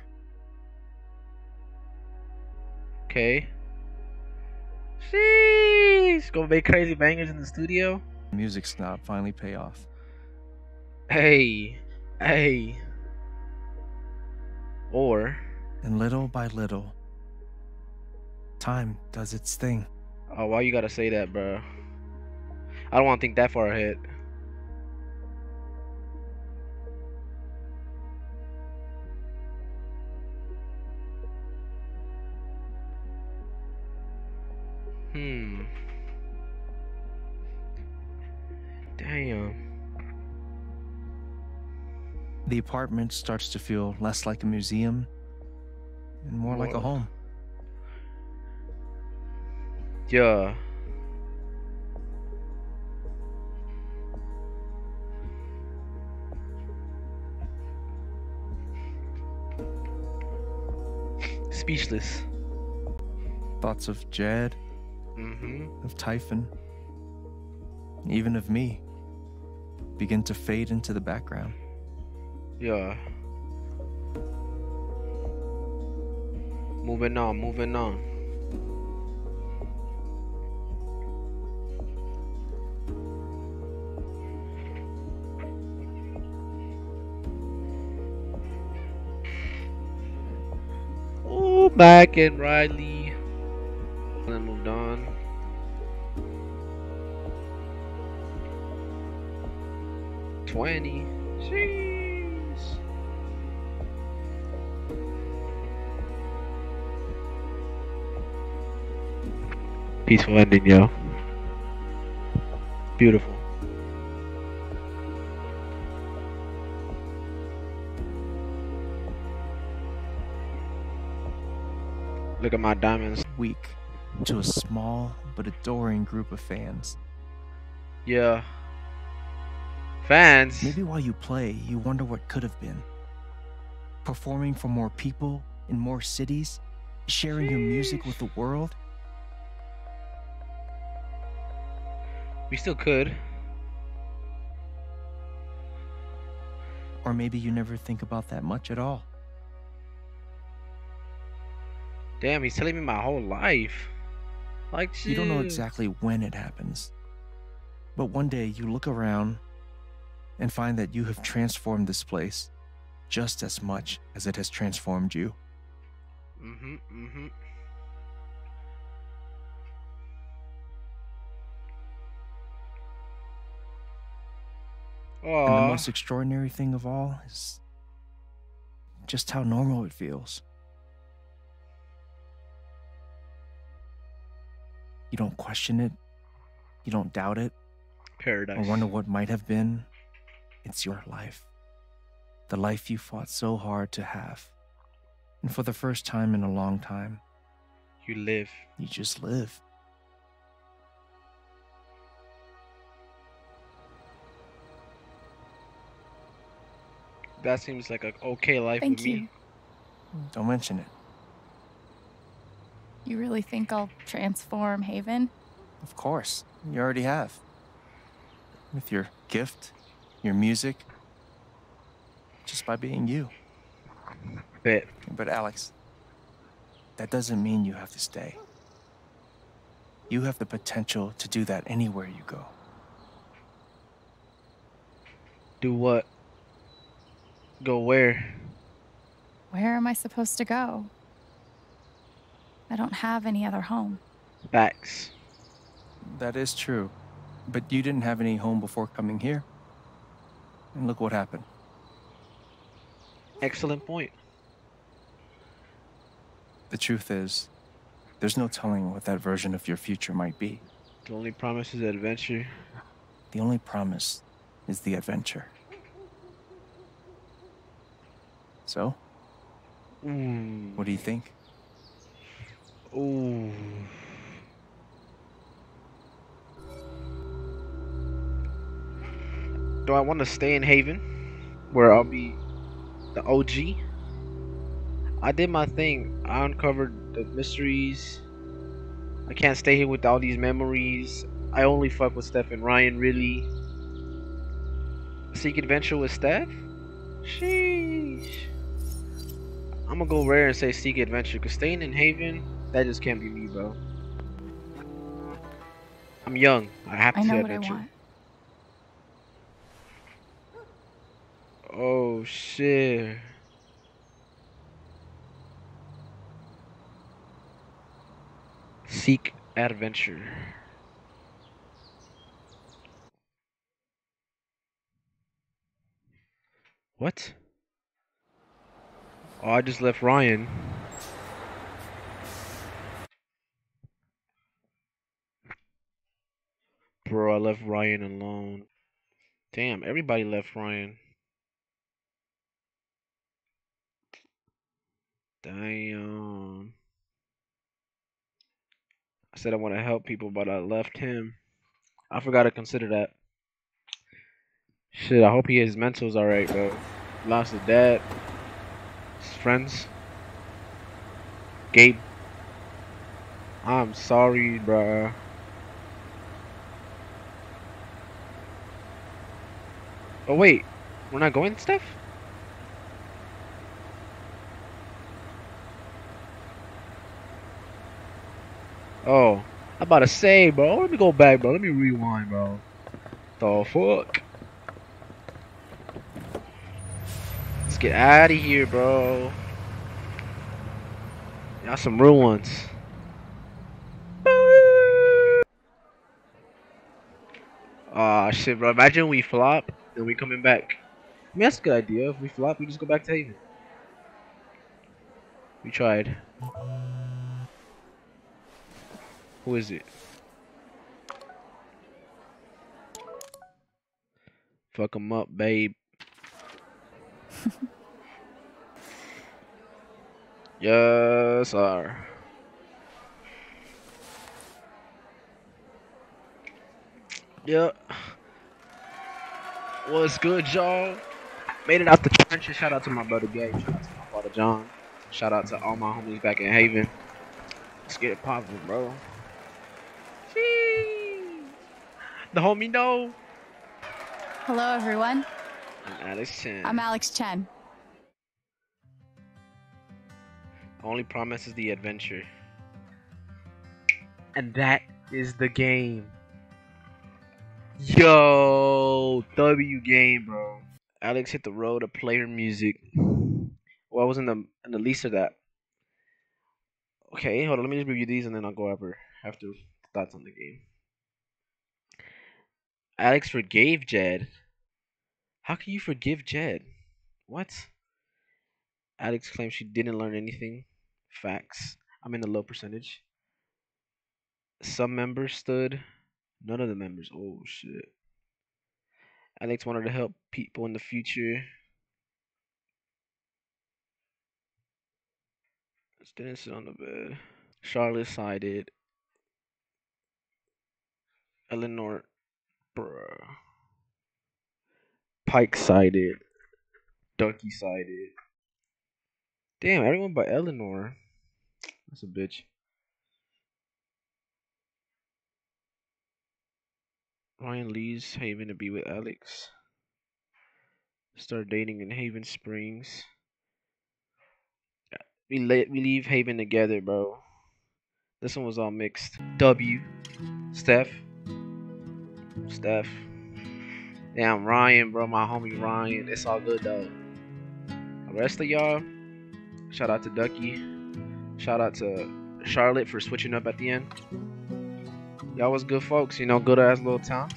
Okay. Sheesh. Gonna make crazy bangers in the studio. Music snob finally pay off. Hey. Hey. Or. And little by little, time does its thing. Oh, why you gotta say that, bro? I don't want to think that far ahead. Apartment starts to feel less like a museum and more like a home. Yeah. Speechless. Thoughts of Jed, Mm-hmm. of Typhon, even of me begin to fade into the background. Yeah. Moving on, moving on. Ooh, back and Riley. Then moved on. Twenty. Peaceful ending, yo. Beautiful. Look at my diamonds. Weak to a small but adoring group of fans. Yeah. Fans. Maybe while you play, you wonder what could have been. Performing for more people in more cities, sharing your music with the world. We still could. Or maybe you never think about that much at all. Damn, he's telling me my whole life. Like, You don't know exactly when it happens. But one day you look around and find that you have transformed this place just as much as it has transformed you. Mm hmm, Mm-hmm. Mm-hmm. And the most extraordinary thing of all is just how normal it feels. You don't question it, you don't doubt it, Paradise. or wonder what might have been. It's your life. The life you fought so hard to have. And for the first time in a long time, You live. you just live. That seems like an okay life Thank with you. me. Don't mention it. You really think I'll transform Haven? Of course, you already have. With your gift, your music, just by being you. Bet. But Alex, that doesn't mean you have to stay. You have the potential to do that anywhere you go. Do what? Go where? Where am I supposed to go? I don't have any other home. Facts. That is true. But you didn't have any home before coming here. And look what happened. Excellent point. The truth is, there's no telling what that version of your future might be. The only promise is adventure. The only promise is the adventure. So, what do you think? Ooh. Do I want to stay in Haven, where I'll be the OG? I did my thing. I uncovered the mysteries. I can't stay here with all these memories. I only fuck with Steph and Ryan, really. Seek adventure with Steph? Sheesh. I'm gonna go rare and say seek adventure, cause staying in Haven, that just can't be me, bro. I'm young. I have to I know what I adventure. want. Oh shit. Seek adventure. What? Oh, I just left Ryan. Bro, I left Ryan alone. Damn, everybody left Ryan. Damn. I said I want to help people, but I left him. I forgot to consider that. Shit, I hope he his mental's alright, bro. Lost his dad, friends. Gabe. I'm sorry, bruh. Oh wait, we're not going, Steph? Oh, I'm about to say, bro. Let me go back, bro. Let me rewind, bro. The fuck? Let's get out of here, bro. Y'all some real ones. Ah, shit, bro. Imagine we flop and we coming back. I mean, that's a good idea. If we flop, we just go back to Haven. We tried. Who is it? Fuck him up, babe. yes, sir. Yep. What's good, y'all? Made it out the trenches. Shout out to my brother Gabe. Shout out to my father John. Shout out to all my homies back in Haven. Let's get it popping, bro. Jeez. The homie know. Hello, everyone. Alex Chen. I'm Alex Chen. Only promise is the adventure. And that is the game. Yo, W game, bro. Alex hit the road to play her music. Well, I was in the in the least of that. Okay, hold on. Let me just review these and then I'll go over after thoughts on the game. Alex forgave Jed. How can you forgive Jed? What? Alex claims she didn't learn anything. Facts. I'm in the low percentage. Some members stood. None of the members. Oh shit. Alex wanted to help people in the future. Just didn't sit on the bed. Charlotte sided. Eleanor, bruh. Pike sided. Duckie sided. Damn, everyone but Eleanor. That's a bitch. Ryan leaves Haven to be with Alex. Start dating in Haven Springs. We le- we leave Haven together, bro. This one was all mixed. W. Steph. Steph. Damn, Ryan, bro. My homie Ryan. It's all good, though. The rest of y'all, shout out to Duckie. Shout out to Charlotte for switching up at the end. Y'all was good folks, you know, good ass little town.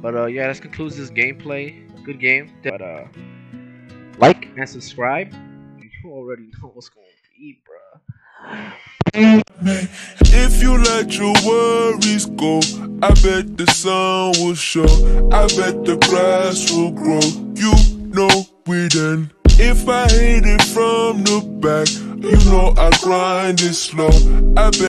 But uh yeah, this concludes this gameplay. Good game. But uh like and subscribe. You already know what's going to be, bruh. If you let your worries go, I bet the sun will show. I bet the grass will grow. You know we then. If I hit it from the back, you know I grind it slow. I bet.